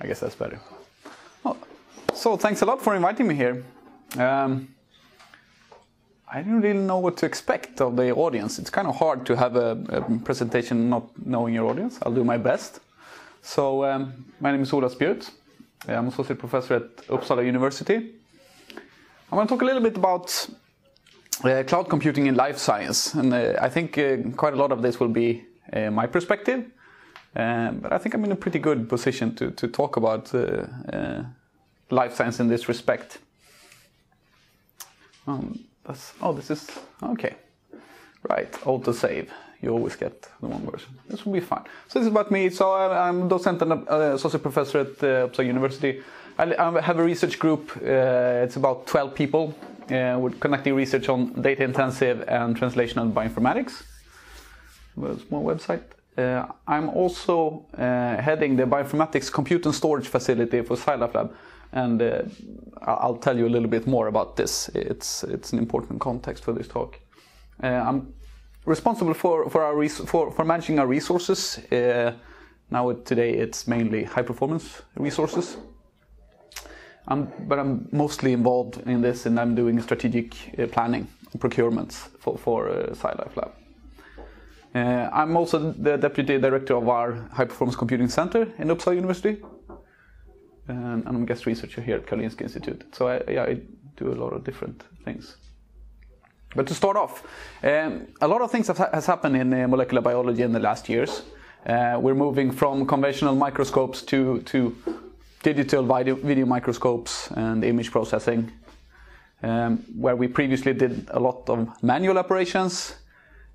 I guess that's better. Oh, so thanks a lot for inviting me here. Um, I didn't really know what to expect of the audience. It's kind of hard to have a, a presentation not knowing your audience. I'll do my best. So, um, my name is Ola Spjuth. I'm associate professor at Uppsala University. I'm going to talk a little bit about uh, cloud computing in life science, and uh, I think uh, quite a lot of this will be uh, my perspective. Uh, but I think I'm in a pretty good position to, to talk about uh, life science in this respect. Um, oh, this is okay. Right, auto save. You always get the one version. This will be fine. So this is about me. So I'm docent and associate professor at uh, Uppsala University. I, I, have a research group. Uh, it's about 12 people. Uh, we're conducting research on data intensive and translational bioinformatics. A small website. Uh, I'm also uh, heading the bioinformatics compute and storage facility for SciLife Lab and uh, I'll tell you a little bit more about this. It's it's an important context for this talk. I'm responsible for for our for for managing our resources. Uh, now today it's mainly high performance resources. I'm, but I'm mostly involved in this, and I'm doing strategic uh, planning, procurements for for uh, SciLife Lab. Uh, I'm also the deputy director of our high performance computing center in Uppsala University, and I'm a guest researcher here at Karolinska Institute. So I, yeah, I do a lot of different things. But to start off, um, a lot of things have, has happened in uh, molecular biology in the last years. Uh, we're moving from conventional microscopes to, to digital video, video microscopes and image processing, um, where we previously did a lot of manual operations.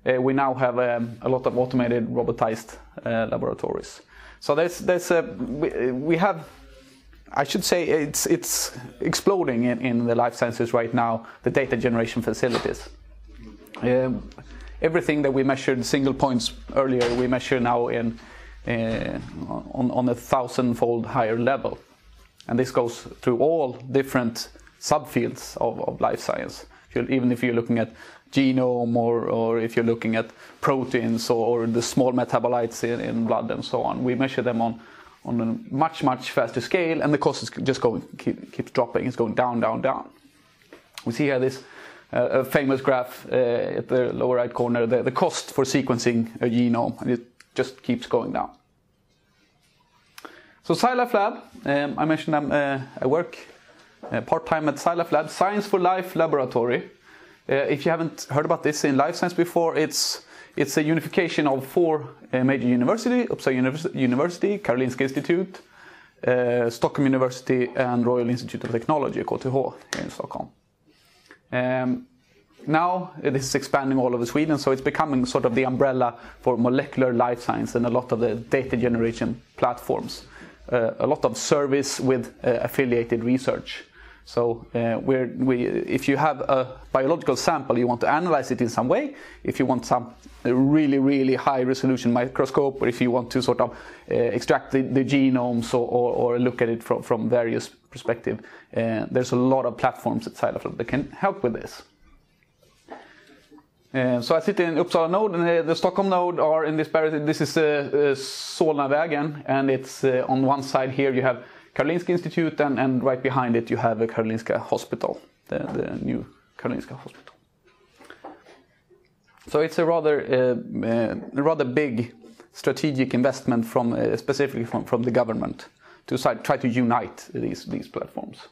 Uh, we now have um, a lot of automated robotized uh, laboratories. So there's, there's a, we, we have I should say it's it's exploding in, in the life sciences right now. The data generation facilities. Um, everything that we measured single points earlier, we measure now in uh, on on a thousandfold higher level, and this goes through all different subfields of, of life science. Even if you're looking at genome or, or if you're looking at proteins or, or the small metabolites in, in blood and so on, we measure them on on a much, much faster scale, and the cost is just going keep, keeps dropping. It's going down, down, down. We see here this uh, famous graph uh, at the lower right corner, the, the cost for sequencing a genome, and it just keeps going down. So SciLife Lab, um, I mentioned uh, I work uh, part-time at SciLife Lab, Science for Life Laboratory. Uh, if you haven't heard about this in life science before, it's it's a unification of four uh, major universities, Uppsala University, Karolinska Institute, uh, Stockholm University and Royal Institute of Technology, KTH, here in Stockholm. Um, now this is expanding all over Sweden, so it's becoming sort of the umbrella for molecular life science and a lot of the data generation platforms. Uh, a lot of service with uh, affiliated research. So uh, we, if you have a biological sample, you want to analyze it in some way. If you want some really, really high resolution microscope, or if you want to sort of uh, extract the, the genomes or, or, or, look at it from, from various perspectives, uh, there's a lot of platforms at SciLife that can help with this. Uh, so I sit in Uppsala node and uh, the Stockholm node are in this, this is uh, uh, Solnavägen and it's uh, on one side here you have Karolinska Institute, and, and right behind it you have a Karolinska Hospital, the, the new Karolinska Hospital. So it's a rather, uh, uh, rather big strategic investment from uh, specifically from, from the government to try to unite these, these platforms.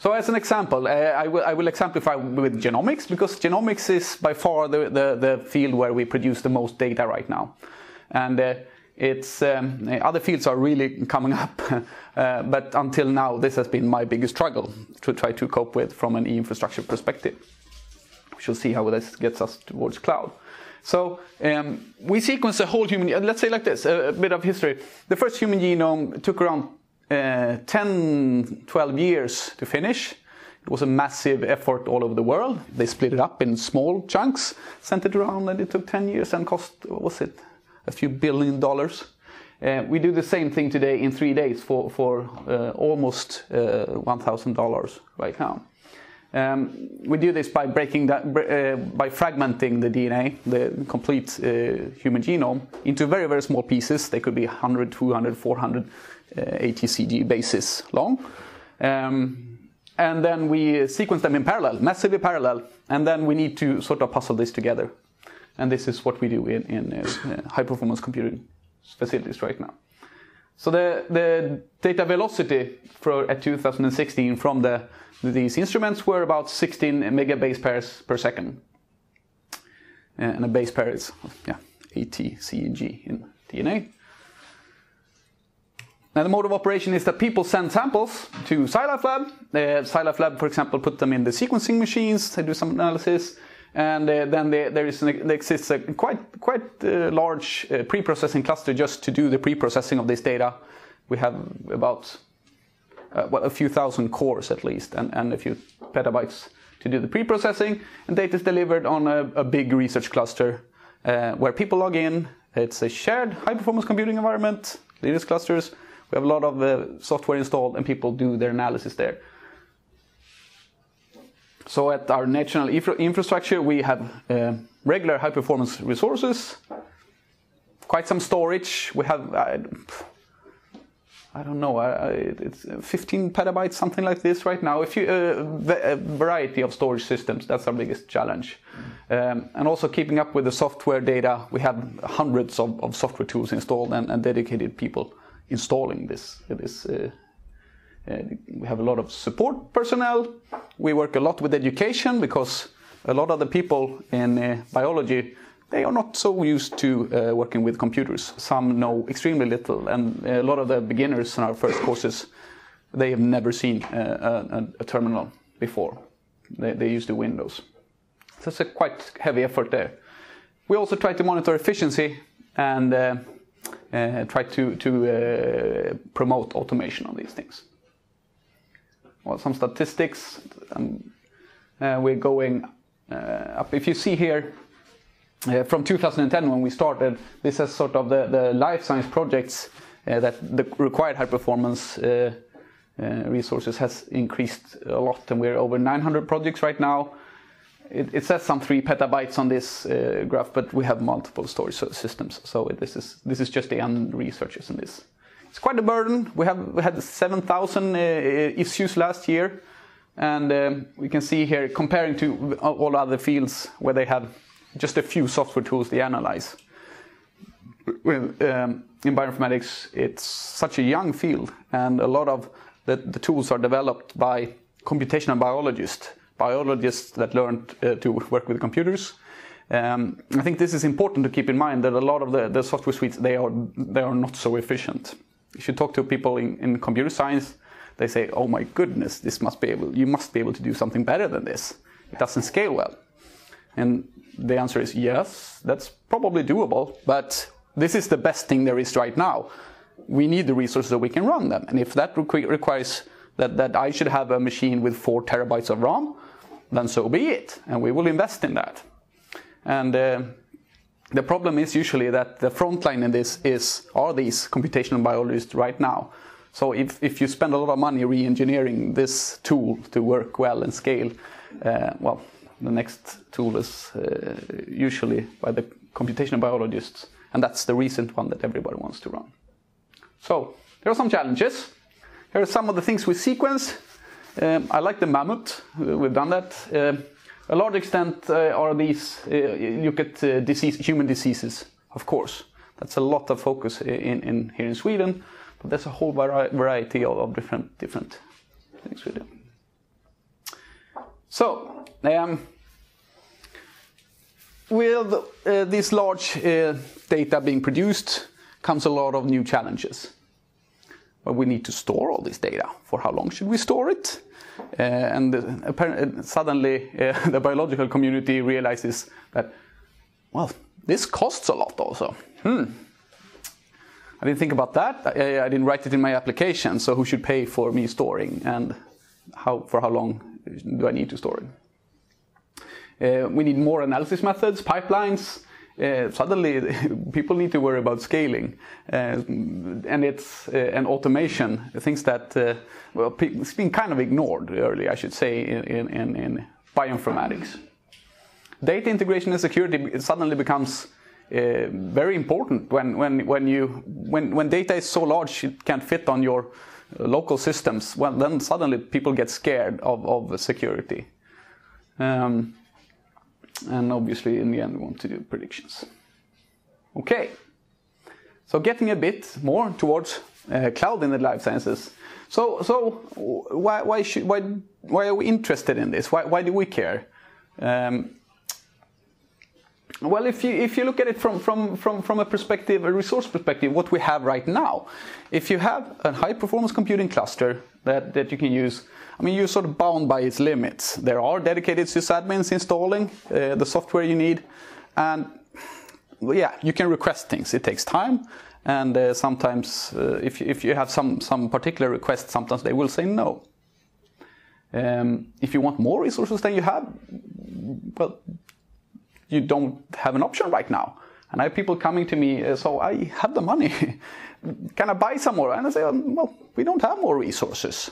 So as an example, uh, I, will, I will exemplify with genomics because genomics is by far the, the, the, field where we produce the most data right now. And uh, it's um, other fields are really coming up, uh, but until now, this has been my biggest struggle to try to cope with from an e-infrastructure perspective. We shall see how this gets us towards cloud. So um, we sequence a whole human. Let's say like this: a, a, bit of history. The first human genome took around uh, 10, 12 years to finish. It was a massive effort all over the world. They split it up in small chunks, sent it around, and it took 10 years and cost what was it? A few billion dollars. Uh, we do the same thing today in three days for, for uh, almost uh, $1,000 right now. Um, we do this by breaking that, uh, by fragmenting the DNA, the complete uh, human genome, into very, very small pieces. They could be 100, 200, 400 uh, ATCG bases long. Um, and then we sequence them in parallel, massively parallel, and then we need to sort of puzzle this together. And this is what we do in, in uh, high performance computing facilities right now. So the, the data velocity for at 2016 from the, these instruments were about 16 megabase pairs per second. And a base pair is yeah, AT, C, and G in DNA. Now the mode of operation is that people send samples to SciLife Lab. Uh, SciLife Lab, for example, put them in the sequencing machines, they do some analysis, and uh, then they, there, is an, there exists a quite, quite uh, large uh, pre-processing cluster just to do the pre-processing of this data. We have about uh, well, a few thousand cores at least, and, and a few petabytes to do the pre-processing, and data is delivered on a, a big research cluster uh, where people log in. It's a shared high-performance computing environment, Linux clusters, we have a lot of uh, software installed and people do their analysis there. So at our national infra infrastructure, we have uh, regular high performance resources, quite some storage. We have, uh, I don't know, uh, it's 15 petabytes, something like this right now. Uh, a variety of storage systems, that's our biggest challenge. Um, and also keeping up with the software data, we have hundreds of, of software tools installed and, and dedicated people installing this. this uh, uh, we have a lot of support personnel. We work a lot with education because a lot of the people in uh, biology they are not so used to uh, working with computers. Some know extremely little, and a lot of the beginners in our first courses they have never seen uh, a, a, terminal before. They, they use the Windows. So it's a quite heavy effort there. We also try to monitor efficiency and uh, uh, try to, to uh, promote automation on these things. Well, some statistics. Uh, we're going up. If you see here, from 2010 when we started, this is sort of the, the life science projects that the required high performance uh, resources has increased a lot, and we're over 900 projects right now it, it, says some three petabytes on this uh, graph, but we have multiple storage systems. So this is this is just the end researchers in this. It's quite a burden. We have had 7,000 uh, issues last year, and um, we can see here comparing to all other fields where they have just a few software tools they analyze. With, um, in bioinformatics, it's such a young field, and a lot of the, the tools are developed by computational biologists biologists that learned uh, to work with computers. Um, I think this is important to keep in mind that a lot of the, the, software suites they are they are not so efficient. If you talk to people in, in computer science, they say, "Oh my goodness, this must be able you must be able to do something better than this. It doesn't scale well." And the answer is yes, that's probably doable, but this is the best thing there is right now. We need the resources so we can run them, and if that requ requires that, that I should have a machine with four terabytes of RAM, then so be it, and we will invest in that. And uh, the problem is usually that the front line in this is are these computational biologists right now. So if, if you spend a lot of money re-engineering this tool to work well and scale, uh, well, the next tool is uh, usually by the computational biologists, and that's the recent one that everybody wants to run. So there are some challenges. Here are some of the things we sequence. Um, I like the mammoth. We've done that. Uh, a large extent uh, are these. Uh, look at uh, disease, human diseases, of course. That's a lot of focus in, in here in Sweden, but there's a whole vari variety of, of, different different things we do. So, um, with uh, this large data being produced, comes a lot of new challenges we need to store all this data. For how long should we store it? Uh, and uh, suddenly uh, the biological community realizes that, well, this costs a lot also. Hmm. I didn't think about that. I, I, didn't write it in my application. So who should pay for me storing and how for how long do I need to store it? Uh, we need more analysis methods, pipelines, uh, suddenly people need to worry about scaling uh, and it's uh, and automation things that uh, well it's been kind of ignored early I should say in, in, in bioinformatics data integration and security suddenly becomes uh, very important when, when, when, you, when, when data is so large it can't fit on your local systems, well, then suddenly people get scared of, of security. Um, and obviously, in the end, we want to do predictions. Okay, so getting a bit more towards uh, cloud in the life sciences. So, so why, why, should, why, why are we interested in this? Why, why do we care? Um, well, if you, if you look at it from, from, from, from a perspective, a resource perspective, what we have right now, if you have a high performance computing cluster that, that you can use, I mean, you're sort of bound by its limits. There are dedicated sysadmins installing uh, the software you need, and well, yeah, you can request things. It takes time, and uh, sometimes uh, if, you, if you have some, some particular request, sometimes they will say no. Um, if you want more resources than you have, well, you don't have an option right now. And I have people coming to me, uh, so I have the money. Can I buy some more? And I say, um, well, we don't have more resources.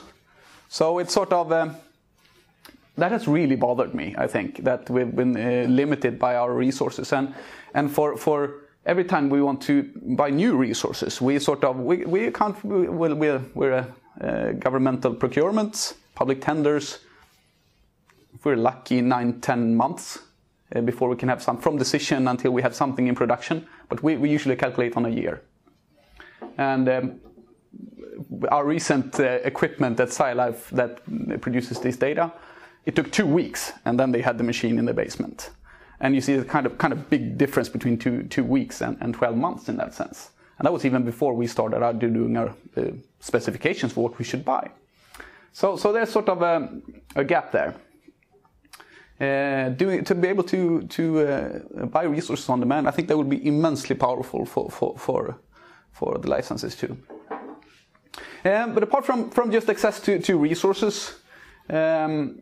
So it's sort of, um, that has really bothered me, I think, that we've been uh, limited by our resources. And, and for, for every time we want to buy new resources, we sort of, we, we account, we're, we're a uh, governmental procurements, public tenders, if we're lucky, nine, ten months uh, before we can have some from decision until we have something in production. But we, we usually calculate on a year. And um, our recent uh, equipment at SciLife that produces this data, it took two weeks, and then they had the machine in the basement. And you see the kind of kind of big difference between two two weeks and, and 12 months in that sense. And that was even before we started out doing our uh, specifications for what we should buy. So so there's sort of a, a gap there. Uh, doing, to be able to, to uh, buy resources on demand, I think that would be immensely powerful for, for, for, for the licenses too. Um, but apart from, from just access to, to resources, um,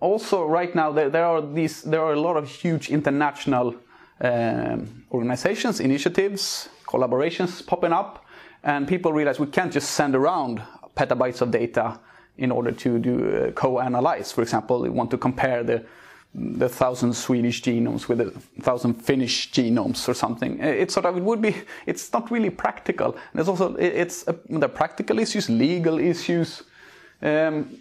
also right now there, there, are these there are a lot of huge international um, organizations, initiatives, collaborations popping up, and people realize we can't just send around petabytes of data in order to do co-analyze. For example, we want to compare the the thousand Swedish genomes with a thousand Finnish genomes or something. It's sort of it would be. It's not really practical. There's also it's uh, the practical issues, legal issues. Um,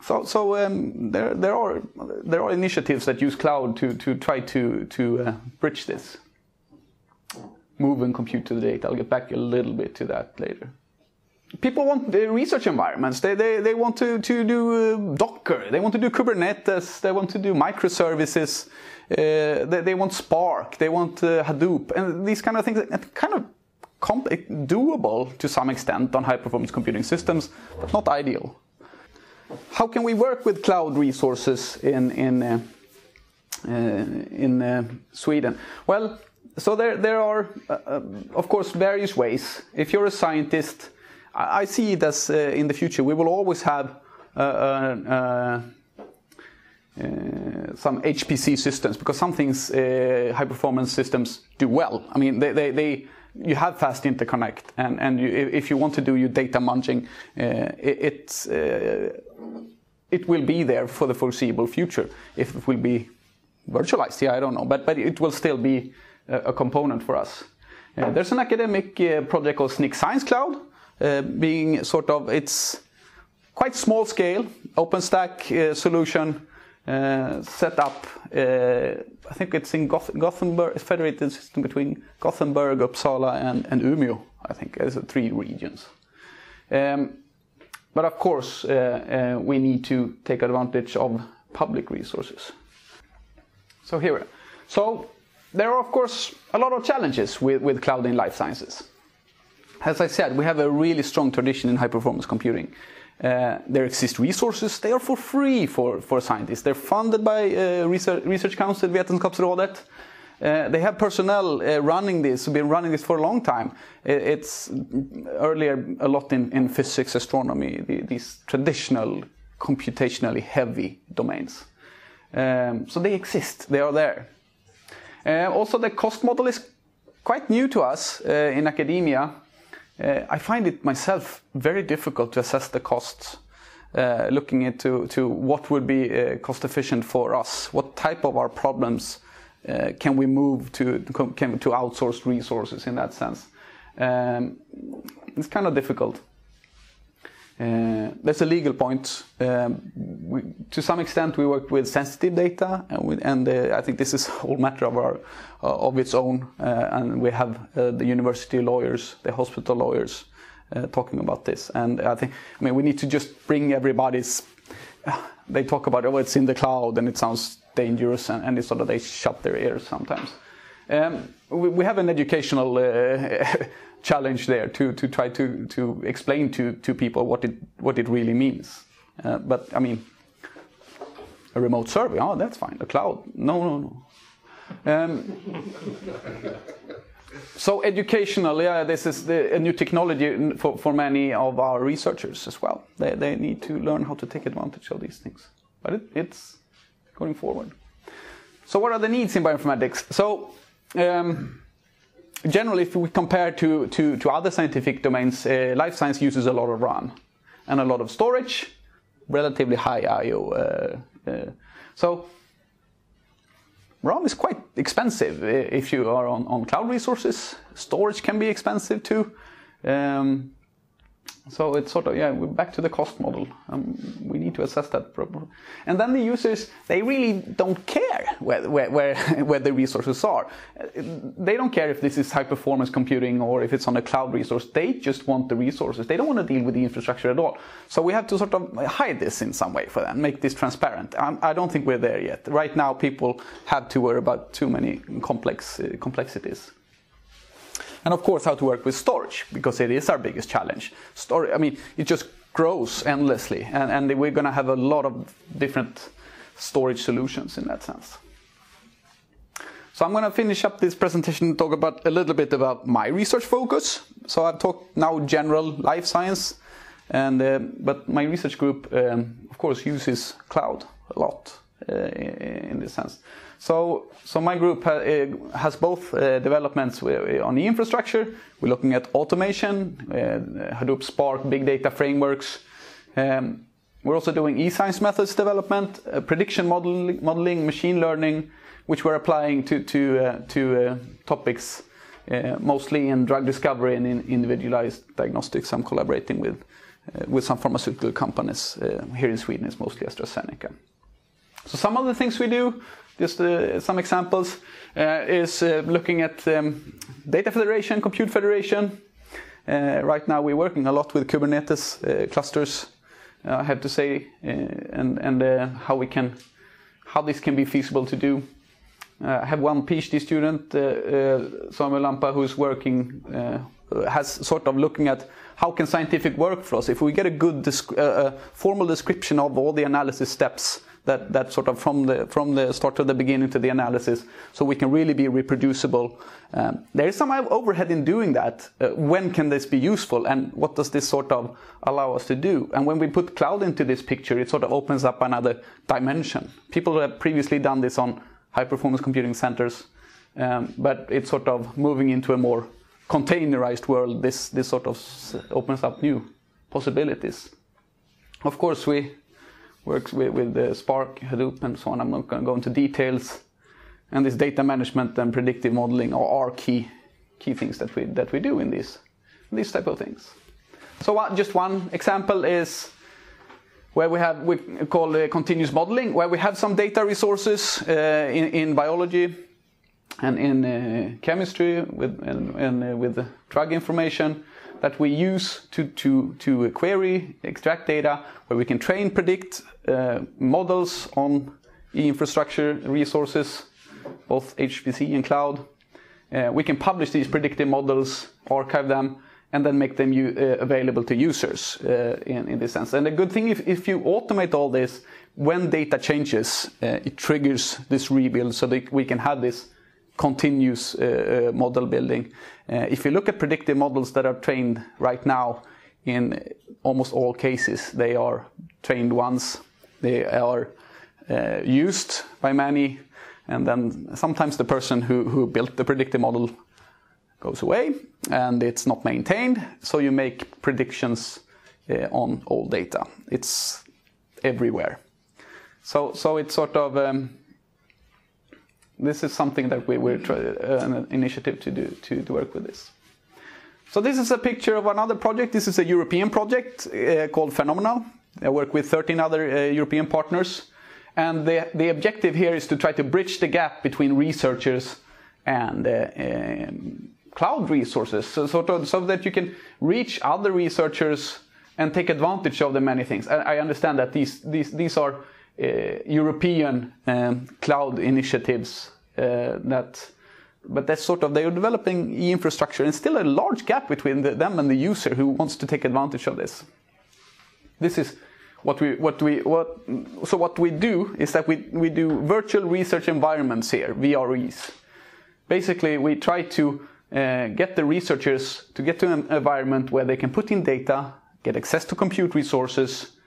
so so um, there there are there are initiatives that use cloud to to try to to uh, bridge this. Move and compute to the data. I'll get back a little bit to that later people want research environments. They, they, they want to, to do uh, Docker, they want to do Kubernetes, they want to do microservices, uh, they, they, want Spark, they want uh, Hadoop, and these kind of things. Kind of doable to some extent on high performance computing systems, but not ideal. How can we work with cloud resources in, in, uh, uh, in uh, Sweden? Well, so there, there are, of course, various ways. If you're a scientist, I see it as uh, in the future we will always have uh, uh, some HPC systems because some things high performance systems do well. I mean, they, they, they you have fast interconnect, and and you, if you want to do your data munging, uh, it, it's uh, it will be there for the foreseeable future. If it will be virtualized, yeah, I don't know, but but it will still be a, a component for us. Uh, there's an academic project called SNIC Science Cloud, uh, being sort of it's quite small scale OpenStack uh, solution uh, set up. I think it's in Goth Gothenburg, federated system between Gothenburg, Uppsala, and, and Umeå. I think there's three regions. Um, but of course, uh, uh, we need to take advantage of public resources. So here, so there are of course a lot of challenges with, with cloud in life sciences as I said, we have a really strong tradition in high performance computing. Uh, there exist resources, they are for free for, for scientists. They're funded by uh, research, research Council, Vetenskapsrådet. Uh, they have personnel uh, running this, been running this for a long time. It's earlier a lot in, in physics, astronomy, the, these traditional computationally heavy domains. Um, so they exist, they are there. Uh, also, the cost model is quite new to us uh, in academia. Uh, I find it myself very difficult to assess the costs. Uh, looking into to what would be uh, cost efficient for us, what type of our problems uh, can we move to can, to outsourced resources in that sense. Um, it's kind of difficult. Uh, there's a legal point. Um, we, to some extent, we work with sensitive data, and, we, and uh, I think this is a whole matter of our uh, of its own. Uh, and we have uh, the university lawyers, the hospital lawyers, uh, talking about this. And I think, I mean, we need to just bring everybody's. they talk about oh, it's in the cloud, and it sounds dangerous, and, and it's sort of they shut their ears sometimes. Um, we, we, have an educational challenge there to, to try to, to explain to, to people what it, what it really means. Uh, but I mean, a remote survey, oh, that's fine. A cloud, no, no, no. Um, so educational, yeah, this is the, a new technology for, for many of our researchers as well. They, they need to learn how to take advantage of these things. But it, it's going forward. So what are the needs in bioinformatics? So um, generally, if we compare to, to, to other scientific domains, uh, life science uses a lot of RAM and a lot of storage, relatively high I/O. Uh, uh, so RAM is quite expensive uh, if you are on, on cloud resources. Storage can be expensive too. Um, so it's sort of yeah, we're back to the cost model. Um, we need to assess that properly. And then the users, they really don't care where where where, where the resources are. They don't care if this is high performance computing or if it's on a cloud resource. They just want the resources. They don't want to deal with the infrastructure at all. So we have to sort of hide this in some way for them, make this transparent. I'm, I do not think we're there yet. Right now, people have to worry about too many complex uh, complexities. And of course, how to work with storage, because it is our biggest challenge. Storage, I mean, it just grows endlessly, and, and we're going to have a lot of different storage solutions in that sense. So I'm going to finish up this presentation and talk about a little bit about my research focus. So I've talked now general life science, and uh, but my research group, um, of course, uses cloud a lot uh, in this sense. So, so my group ha, uh, has both uh, developments on the infrastructure. We're looking at automation, uh, Hadoop Spark, big data frameworks. Um, we're also doing e-science methods development, uh, prediction modeling, modeling, machine learning, which we're applying to to uh, to uh, topics mostly in drug discovery and in individualized diagnostics. I'm collaborating with with some pharmaceutical companies here in Sweden. It's mostly AstraZeneca. So some of the things we do just uh, some examples, uh, is uh, looking at um, data federation, compute federation. right now we're working a lot with Kubernetes clusters, I have to say, and, and how we can, how this can be feasible to do. I have one PhD student, Samuel Lampa, who's working, has sort of looking at how can scientific workflows, if we get a good uh, formal description of all the analysis steps that, that sort of from the, from the start to the beginning to the analysis, so we can really be reproducible. Um, there is some overhead in doing that. Uh, when can this be useful, and what does this sort of allow us to do? And when we put cloud into this picture, it sort of opens up another dimension. People have previously done this on high performance computing centers, um, but it's sort of moving into a more containerized world. This, this sort of opens up new possibilities. Of course, we works with, with Spark, Hadoop, and so on. I'm not going to go into details. And this data management and predictive modeling are, key key things that we that we do in these these type of things. So just one example is where we have we call uh, continuous modeling, where we have some data resources uh, in, in biology and in uh, chemistry with and, and uh, with drug information that we use to, to, to query, extract data, where we can train, predict uh, models on e-infrastructure resources, both HPC and cloud. Uh, we can publish these predictive models, archive them, and then make them uh, available to users uh, in, in this sense. And the good thing, if, if you automate all this, when data changes, uh, it triggers this rebuild so that we can have this continuous uh, uh, model building. Uh, if you look at predictive models that are trained right now, in almost all cases, they are trained once. They are used by many and then sometimes the person who, who built the predictive model goes away and it's not maintained, so you make predictions uh, on old data. It's everywhere. So, so it's sort of um, this is something that we, we're try, uh, an initiative to do to, to work with this. So this is a picture of another project. This is a European project uh, called PhenoMeNal. I work with 13 other uh, European partners. And the, the objective here is to try to bridge the gap between researchers and uh, um, cloud resources so, so, so, that you can reach other researchers and take advantage of the many things. I, I understand that these, these, these are European um, cloud initiatives uh, that but that's sort of they're developing e-infrastructure and still a large gap between the, them and the user who wants to take advantage of this. This is what we what we what so what we do is that we we do virtual research environments here VREs. Basically, we try to uh, get the researchers to get to an environment where they can put in data, get access to compute resources uh,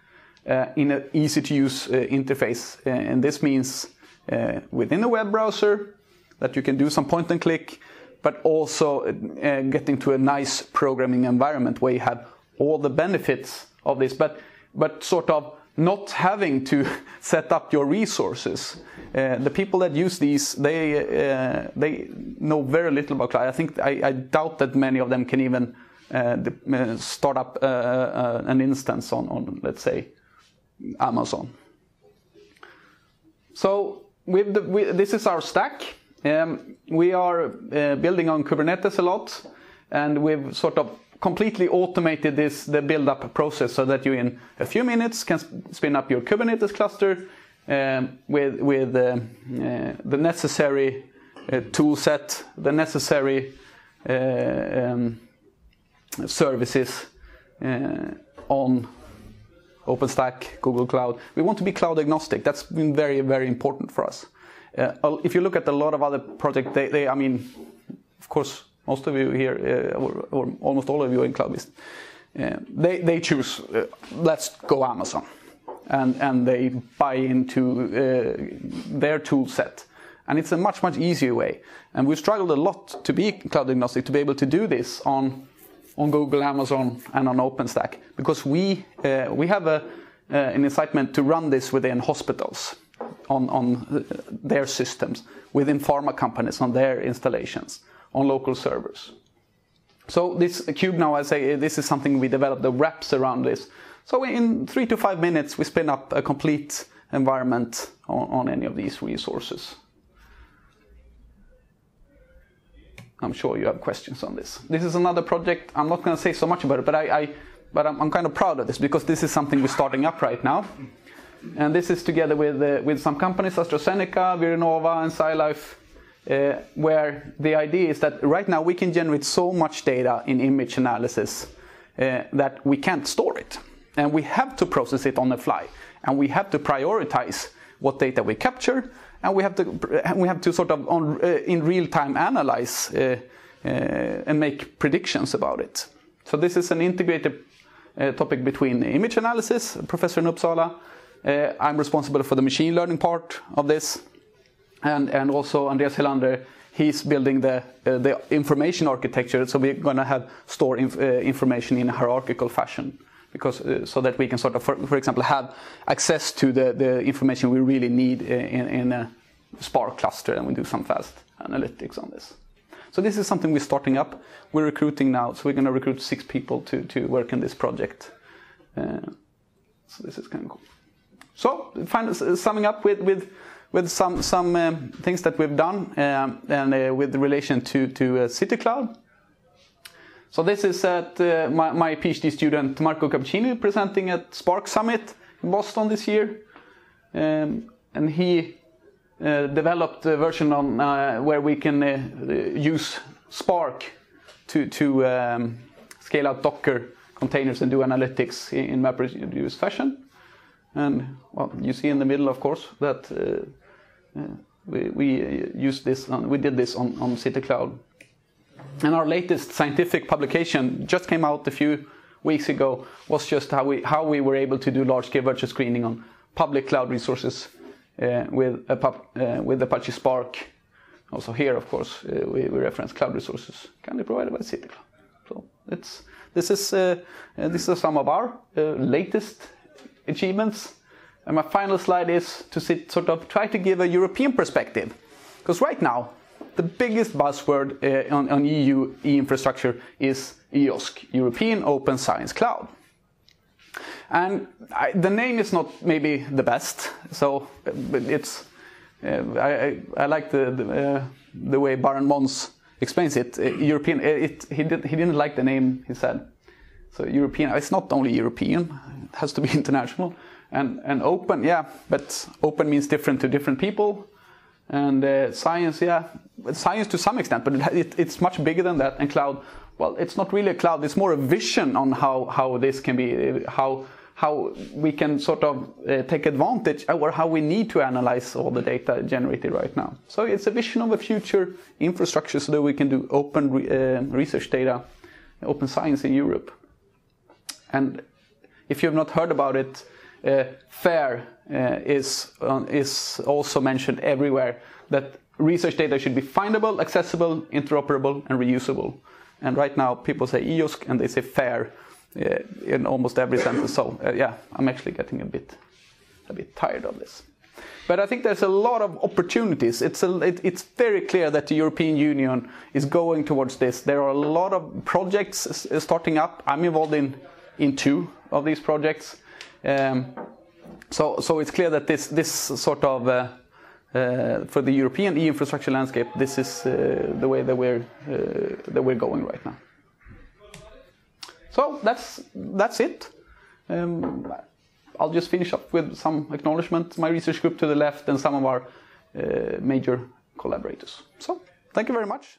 in an easy to use uh, interface, uh, and this means uh, within a web browser that you can do some point and click, but also uh, getting to a nice programming environment where you have all the benefits of this, but but sort of not having to set up your resources. Uh, the people that use these, they uh, they know very little about cloud. I think I, I doubt that many of them can even uh, uh start up uh, uh, an instance on, on, let's say, Amazon. So we, this is our stack. Um, we are uh, building on Kubernetes a lot, and we've sort of completely automated this the build-up process so that you in a few minutes can spin up your Kubernetes cluster um, with with uh, uh, the necessary uh, tool set, the necessary uh, um, services uh, on OpenStack, Google Cloud. We want to be cloud agnostic. That's been very very important for us. Uh, if you look at a lot of other projects, they, they, I mean, of course, most of you here, uh, or, or, almost all of you in Cloudbeast, uh, they, they choose, uh, let's go Amazon. And, and they buy into uh, their tool set. And it's a much, much easier way. And we've struggled a lot to be cloud agnostic, to be able to do this on, on Google, Amazon, and on OpenStack, because we, uh, we have a, uh, an incitement to run this within hospitals on, on uh, their systems, within pharma companies on their installations, on local servers. So this KubeNow, I say, uh, this is something we developed that wraps around this. So in three to five minutes, we spin up a complete environment on, on any of these resources. I'm sure you have questions on this. This is another project. I'm not going to say so much about it, but I, I but I'm, I'm, kind of proud of this because this is something we're starting up right now. And this is together with, uh, with some companies, AstraZeneca, Vironova, and SciLife, uh, where the idea is that right now we can generate so much data in image analysis uh, that we can't store it. And we have to process it on the fly. And we have to prioritize what data we capture. And we have to, we have to sort of on, uh, in real time analyze uh, uh, and make predictions about it. So this is an integrated topic between image analysis, professor in Uppsala, uh, I'm responsible for the machine learning part of this, and and also Andreas Hellander. He's building the uh, the information architecture, so we're going to have store inf uh, information in a hierarchical fashion, because uh, so that we can sort of, for, for, example, have access to the the information we really need uh, in, in a Spark cluster, and we do some fast analytics on this. So this is something we're starting up. We're recruiting now, so we're going to recruit six people to to work in this project. Uh, so this is kind of cool. So, final, summing up with, with, with some, some um, things that we've done um, and uh, with relation to, to uh, City Cloud. So this is at uh, my, my, PhD student Marco Capuccini presenting at Spark Summit in Boston this year. Um, and he uh, developed a version on uh, where we can uh, use Spark to, to um, scale out Docker containers and do analytics in, MapReduce fashion. And well, you see in the middle, of course, that uh, uh, we, we used this. On, we did this on, on City Cloud. And our latest scientific publication just came out a few weeks ago. Was just how we how we were able to do large scale virtual screening on public cloud resources uh, with, uh, with Apache Spark. Also here, of course, uh, we, we, reference cloud resources kindly provided by CityCloud. So it's, this, is, uh, uh, this is some of our latest achievements. And my final slide is to sit, sort of try to give a European perspective. Because right now, the biggest buzzword uh, on, on, EU e-infrastructure is EOSC, European Open Science Cloud. And I, the name is not maybe the best, so it's uh, I, I, like the the, uh, the, way Barend Mons explains it. Uh, European, it, he did he didn't like the name. He said, so European. It's not only European; it has to be international and and open. Yeah, but open means different to different people. And uh, science, yeah, science to some extent, but it, it, it's much bigger than that. And cloud, well, it's not really a cloud. It's more a vision on how how this can be how how we can sort of uh, take advantage or how we need to analyze all the data generated right now. So it's a vision of a future infrastructure so that we can do open re uh, research data, open science in Europe. And if you have not heard about it, uh, FAIR is, uh, is also mentioned everywhere that research data should be findable, accessible, interoperable, and reusable. And right now people say EOSC and they say FAIR uh, in almost every sentence. So uh, yeah, I'm actually getting a bit a bit tired of this. But I think there's a lot of opportunities. It's, a, it, it's very clear that the European Union is going towards this. There are a lot of projects starting up. I'm involved in, in two of these projects. Um, so, so it's clear that this, this sort of, uh, uh, for the European e-infrastructure landscape, this is uh, the way that we're, uh, that we're going right now. So that's that's it. Um, I'll just finish up with some acknowledgement. My research group to the left and some of our uh, major collaborators. So thank you very much.